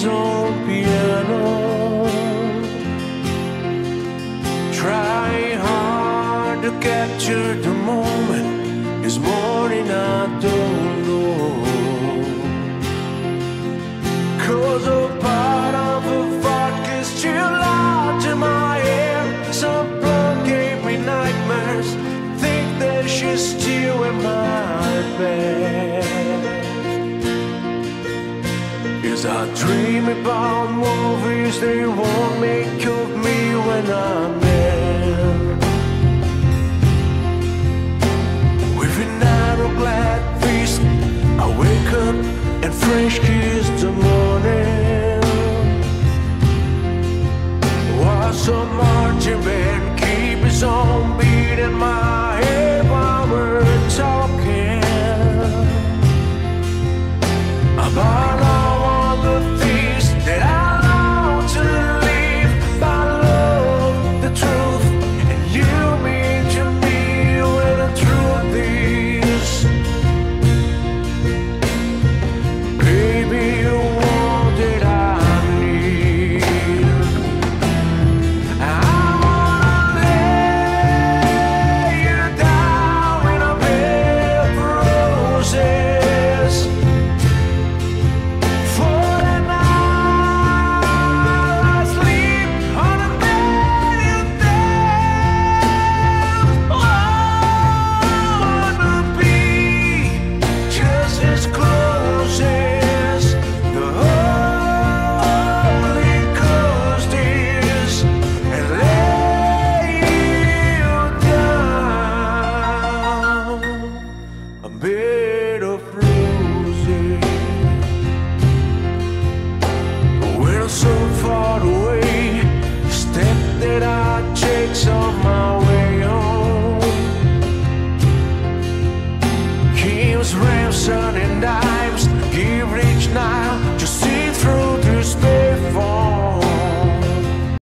his own piano. try hard to capture the moment. This morning I don't know. Cause a part of a vodka is still out to my head. Some blood gave me nightmares. Think that she's still in my bed. As I dream about movies, they won't make of me when I'm dead. With an glad feast, I wake up and French kiss the morning. While some marching band keep its own beat in my ramshackle.